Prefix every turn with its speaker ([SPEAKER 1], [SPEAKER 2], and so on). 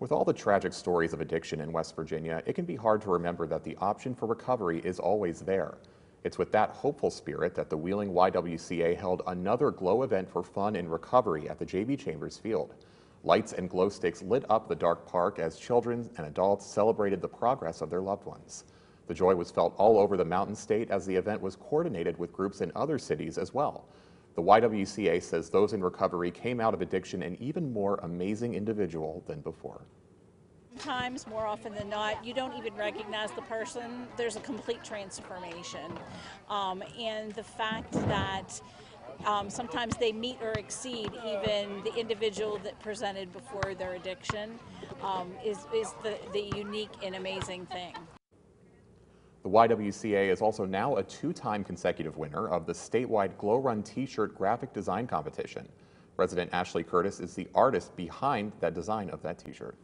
[SPEAKER 1] With all the tragic stories of addiction in West Virginia, it can be hard to remember that the option for recovery is always there. It's with that hopeful spirit that the Wheeling YWCA held another glow event for fun and recovery at the JB Chambers Field. Lights and glow sticks lit up the dark park as children and adults celebrated the progress of their loved ones. The joy was felt all over the Mountain State as the event was coordinated with groups in other cities as well. The YWCA says those in recovery came out of addiction an even more amazing individual than before.
[SPEAKER 2] Sometimes, more often than not, you don't even recognize the person. There's a complete transformation. Um, and the fact that um, sometimes they meet or exceed even the individual that presented before their addiction um, is, is the, the unique and amazing thing.
[SPEAKER 1] The YWCA is also now a two-time consecutive winner of the statewide Glow Run T-shirt graphic design competition. Resident Ashley Curtis is the artist behind that design of that T-shirt.